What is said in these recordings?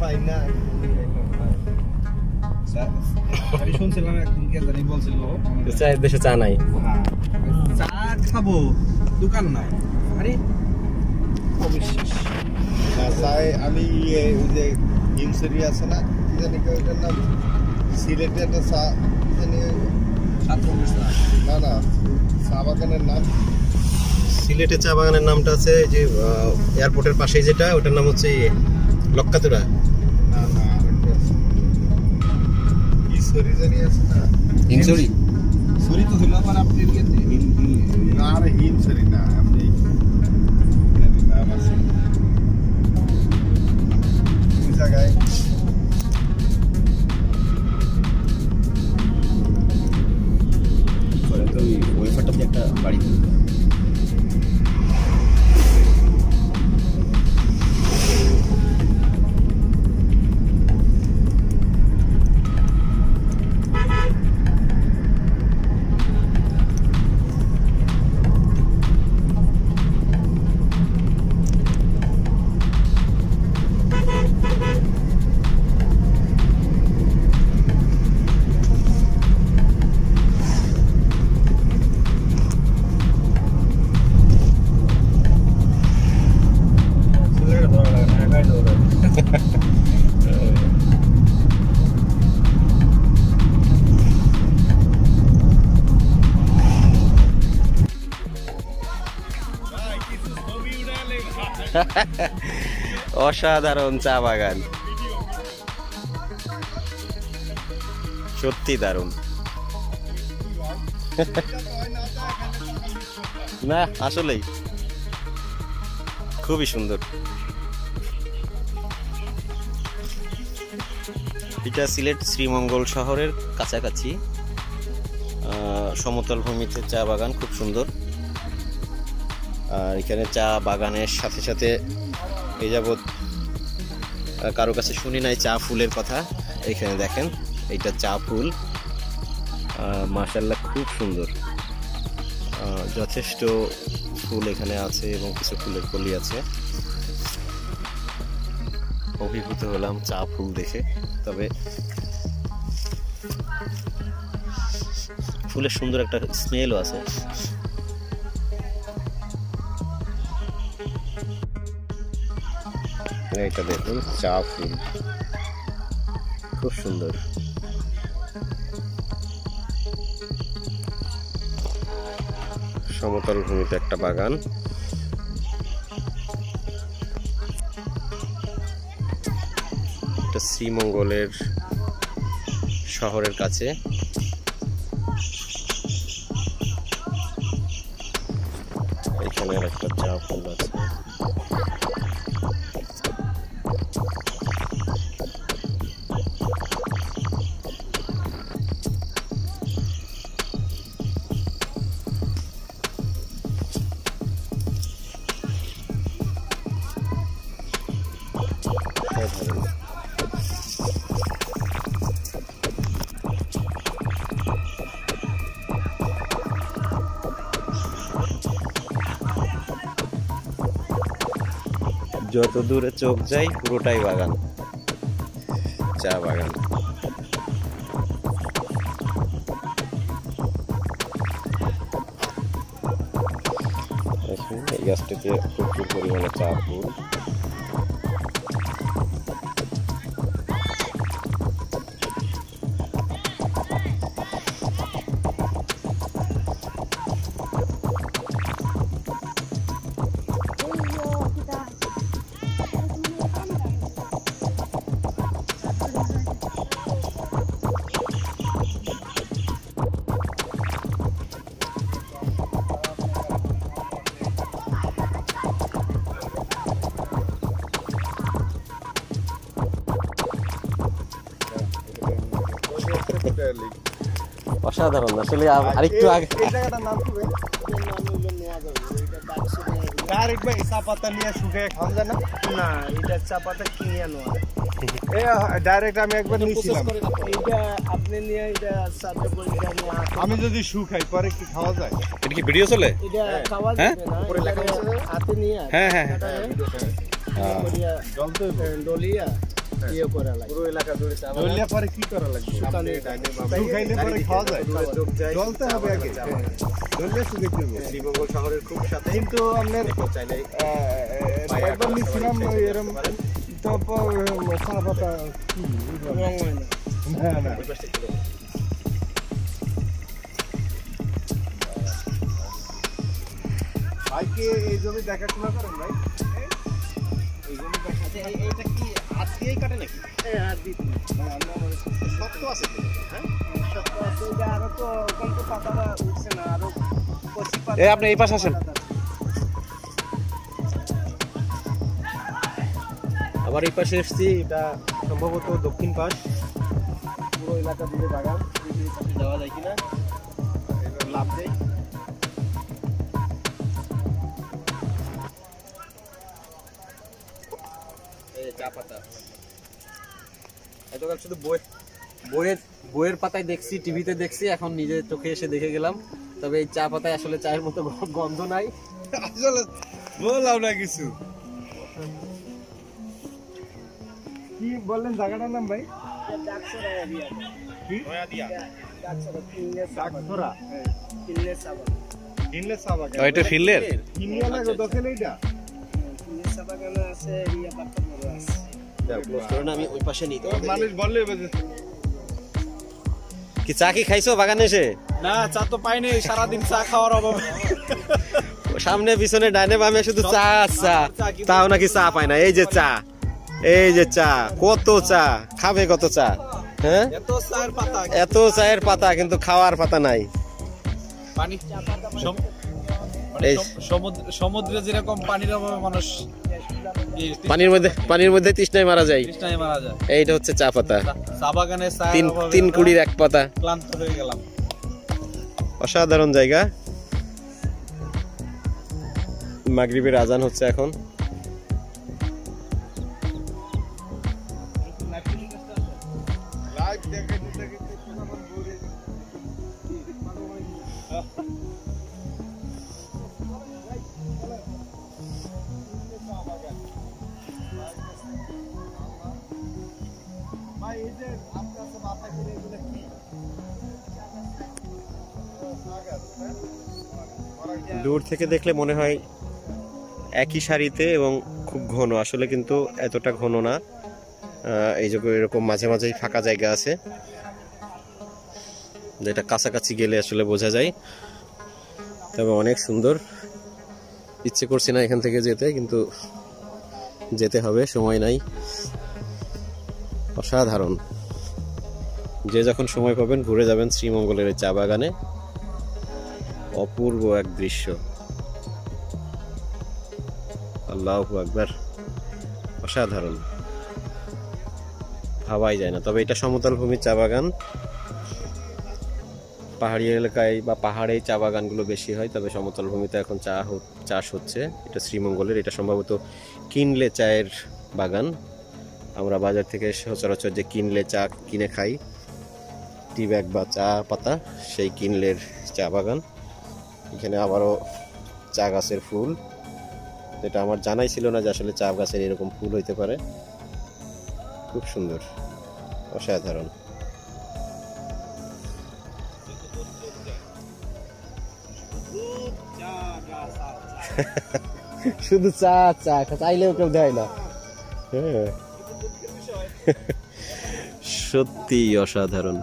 পাই না আমি শুনছিলাম একদিন কে জানি বলছিল চায়ের দেশে চা নাই। হ্যাঁ, চা খাব দোকান নাই। আরে অবিশ্বাস। চাই আমি ওই যে হিমসরি আছে না জানি কি ওইটার নাম? সিলেটে একটা চা জানি না না চা বাগানের নাম। সিলেটে চা বাগানের নামটা আছে যে এয়ারপোর্টের পাশেই যেটা ওটার নাম হচ্ছে লক্কাতুরা। হিমসরি সরি তো আবার আপনি হিমসরি না আপনি নাম আছে জায়গায়। অসাধারণ চা বাগান। সত্যি দারুণ। না, আসলেই। খুবই সুন্দর। এটা সিলেট শ্রীমঙ্গল শহরের কাছাকাছি সমতল ভূমিতে চা বাগান, খুব সুন্দর। আর এখানে চা বাগানের সাথে সাথে এই যাবৎ কারও কাছে শুনি নাই চা ফুলের কথা। এখানে দেখেন, এইটা চা ফুল। মাসাল্লাহ খুব সুন্দর। যথেষ্ট ফুল এখানে আছে এবং কিছু ফুলের কলি আছে। অভিভূত হলাম চা ফুল দেখে, তবে ফুলের সুন্দর একটা স্মেলও আছে। এইটা দেখুন, চা ফুল। খুব সুন্দর। সমতল ভূমিতে একটা বাগান। এটা শ্রীমঙ্গলের শহরের কাছে। এখানে একটা চা ফুল আছে। যত দূরে চোখ যায় পুরোটাই বাগান। চা বাগান। দেখুন, এই গাছটাতে প্রচুর পরিমাণে চা ফুল। অসাধারণ আসলে আরেকটু আগে এই জায়গাটার নাম কি ভাই? ডাইরেক্ট ভাই চা পাতা নিয়ে শুকিয়ে খাওয়া যায় না? না এটা চা পাতা কিনে আনো ডাইরেক্ট আমি একবার নিয়েছিলাম। এটা আপনি নিয়ে এটা সাথে করে এটা নিয়ে হাতে- আমি যদি শুকাই পরে কি খাওয়া যায়? এটা কি ভিডিও চলে? এটা খাওয়া হ্যাঁ? হাতে নিয়ে হ্যাঁ, হ্যাঁ, হ্যাঁ। হ্যাঁ। ডলিয়া। ইয়ে করা লাগে। পুরো এলাকা জুড়ে ধরলে পরে কি করা লাগবে? শুকাইলে পরে খাওয়া যায়। জলতে হবে আগে। ধরলে শুকিয়ে ফেলব শ্রীমঙ্গল শহরের খুব সাথে কিন্তু আপনার চাইলে একবার নিচ্ছিলাম এরম তারপর চা পাতা কি, রং হয় না। না। এই জমি দেখাশোনা করেন ভাই। এই জমি দেখা আচ্ছা, এইটা কি? দিয়েই কাটে নাকি? হ্যাঁ শক্ত আছে তো, হ্যাঁ? আছে আরও তো কম তো পাতাটা উঠছে না আরও এই আপনি এই পাশে আসেন। আবার এই পাশে এসছি এটা সম্ভবত দক্ষিণ পাশ। পুরো এলাকা জুড়ে বাগান। যাওয়া যায় কিনা? লাভ দেয় চা পাতা। এতকাল শুধু বই বইয়ের বইয়ের পাতায় দেখছি টিভিতে দেখছি এখন নিজের চোখে এসে দেখে গেলাম। তবে এই চা পাতায় আসলে চায়ের মতো গন্ধ নাই। আসলে বললাম না কিছু। কি বললেন জায়গাটার নাম ভাই? ডাকছড়া এরিয়া কি কিনলে সাবাগানে আছে। এরিয়া পাতা মরে আছে আমি ওই পাশে নিই মানুষ বললে কি চা কি খাইছো বাগানে এসে? না চা তো পাইনি সারাদিন চা খাওয়ার অভাবে। সামনে পিছনে ডাইনে বামে শুধু চা চা তাও নাকি চা পায় না। এই যে চা এই যে চা কত চা? খাবে কত চা? হ্যাঁ? এত চায়ের পাতা। এত চায়ের পাতা কিন্তু খাওয়ার পাতা নাই। পানি। সমুদ্র সমুদ্রে যেরকম পানির অভাবে মানুষ পানির মধ্যে পানির মধ্যে তৃষ্ণায় মারা যায় তৃষ্ণায় মারা যায় এইটা হচ্ছে চা পাতা চা- চা বাগানে তিন তিন কুড়ির এক পাতা ক্লান্ত হয়ে গেলাম অসাধারণ জায়গা মাগরিবের আজান হচ্ছে এখন লাইভ দেখে দূর থেকে দেখলে মনে হয় একই সারিতে এবং খুব ঘন। আসলে কিন্তু এতটা ঘন না। এই যে এরকম মাঝে মাঝেই ফাঁকা জায়গা আছে। যেটা কাছাকাছি গেলে আসলে বোঝা যায়। তবে অনেক সুন্দর। ইচ্ছে করছি না এখান থেকে যেতে, কিন্তু যেতে হবে, সময় নাই। অসাধারণ। যে যখন সময় পাবেন ঘুরে যাবেন শ্রীমঙ্গলের চা বাগানে। অপূর্ব এক দৃশ্য। আল্লাহ একবার অসাধারণ। ভাবাই যায় না। তবে এটা সমতল ভূমির চা বাগান। পাহাড়ি এলাকায় বা পাহাড়ে চা বাগানগুলো বেশি হয়, তবে সমতল ভূমিতে এখন চা চাষ হচ্ছে। এটা শ্রীমঙ্গলের। এটা সম্ভবত কিনলে চায়ের বাগান। আমরা বাজার থেকে সচরাচর যে কিনলে চা কিনে খাই, টি ব্যাগ বা চা পাতা, সেই কিনলের চা বাগান। এখানে আবারও চা গাছের ফুল। যেটা আমার জানাই ছিল না যে আসলে চা গাছের এরকম ফুল হইতে পারে। খুব সুন্দর, অসাধারণ। শুধু চা চা, চাইলেও কেউ দেয় না। হ্যাঁ। সত্যি অসাধারণ।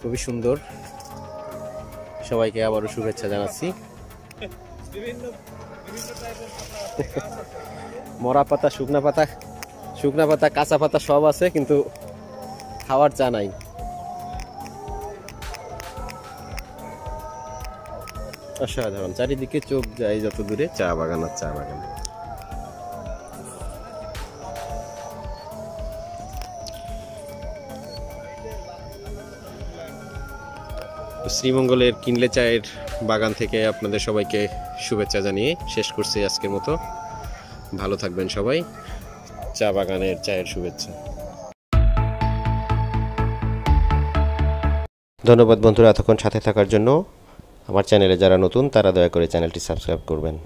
খুবই সুন্দর। সবাইকে আবারও শুভেচ্ছা জানাচ্ছি। মরা পাতা, শুকনা পাতা শুকনা পাতা, কাঁচা পাতা সব আছে, কিন্তু খাওয়ার চা নাই। অসাধারণ। চারিদিকে চোখ যায় যত দূরে চা বাগান আর চা বাগান। শ্রীমঙ্গলের কিনলে চায়ের বাগান থেকে আপনাদের সবাইকে শুভেচ্ছা জানিয়ে শেষ করছি আজকের মতো। ভালো থাকবেন সবাই। চা বাগানের চায়ের শুভেচ্ছা। ধন্যবাদ বন্ধুরা এতক্ষণ সাথে থাকার জন্য। আমার চ্যানেলে যারা নতুন তারা দয়া করে চ্যানেলটি সাবস্ক্রাইব করবেন।